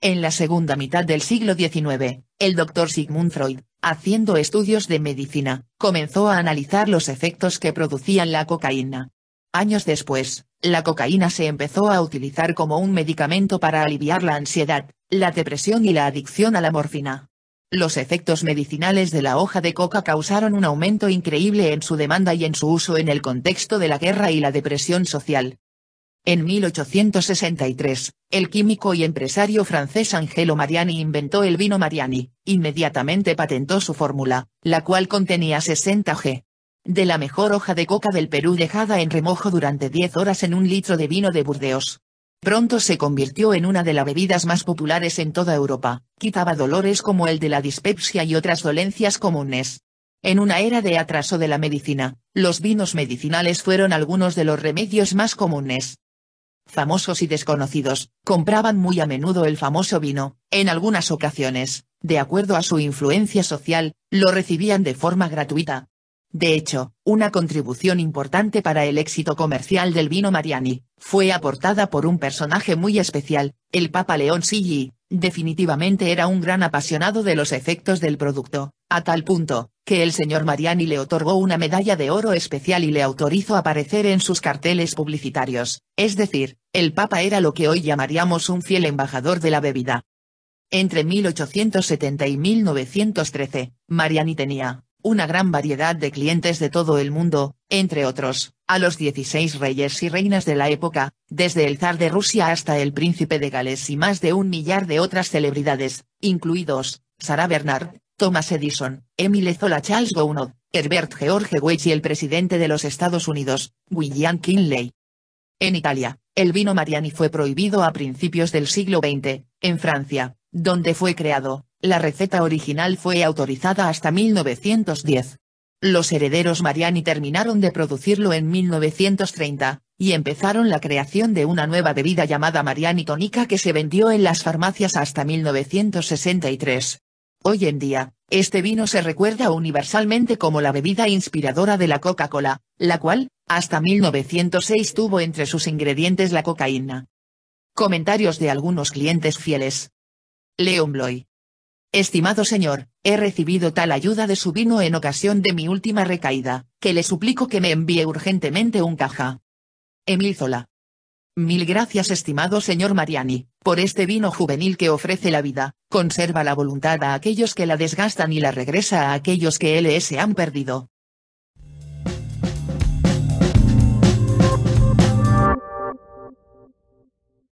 En la segunda mitad del siglo XIX, el doctor Sigmund Freud, haciendo estudios de medicina, comenzó a analizar los efectos que producían la cocaína. Años después, la cocaína se empezó a utilizar como un medicamento para aliviar la ansiedad, la depresión y la adicción a la morfina. Los efectos medicinales de la hoja de coca causaron un aumento increíble en su demanda y en su uso en el contexto de la guerra y la depresión social. En 1863, el químico y empresario francés Angelo Mariani inventó el vino Mariani, inmediatamente patentó su fórmula, la cual contenía 60 g de la mejor hoja de coca del Perú dejada en remojo durante 10 horas en un litro de vino de Burdeos. Pronto se convirtió en una de las bebidas más populares en toda Europa, quitaba dolores como el de la dispepsia y otras dolencias comunes. En una era de atraso de la medicina, los vinos medicinales fueron algunos de los remedios más comunes famosos y desconocidos, compraban muy a menudo el famoso vino, en algunas ocasiones, de acuerdo a su influencia social, lo recibían de forma gratuita. De hecho, una contribución importante para el éxito comercial del vino Mariani, fue aportada por un personaje muy especial, el Papa León Silli, definitivamente era un gran apasionado de los efectos del producto, a tal punto, que el señor Mariani le otorgó una medalla de oro especial y le autorizó aparecer en sus carteles publicitarios, es decir, el Papa era lo que hoy llamaríamos un fiel embajador de la bebida. Entre 1870 y 1913, Mariani tenía, una gran variedad de clientes de todo el mundo, entre otros, a los 16 reyes y reinas de la época, desde el zar de Rusia hasta el príncipe de Gales y más de un millar de otras celebridades, incluidos, Sarah Bernard, Thomas Edison, Emile Zola Charles Gounod, Herbert George Weiss y el presidente de los Estados Unidos, William Kinley. En Italia, el vino Mariani fue prohibido a principios del siglo XX, en Francia, donde fue creado, la receta original fue autorizada hasta 1910. Los herederos Mariani terminaron de producirlo en 1930, y empezaron la creación de una nueva bebida llamada Mariani Tónica que se vendió en las farmacias hasta 1963. Hoy en día, este vino se recuerda universalmente como la bebida inspiradora de la Coca-Cola, la cual, hasta 1906 tuvo entre sus ingredientes la cocaína. Comentarios de algunos clientes fieles. Leon Bloy. Estimado señor, he recibido tal ayuda de su vino en ocasión de mi última recaída, que le suplico que me envíe urgentemente un caja. Emil Zola. Mil gracias estimado señor Mariani, por este vino juvenil que ofrece la vida, conserva la voluntad a aquellos que la desgastan y la regresa a aquellos que LS han perdido.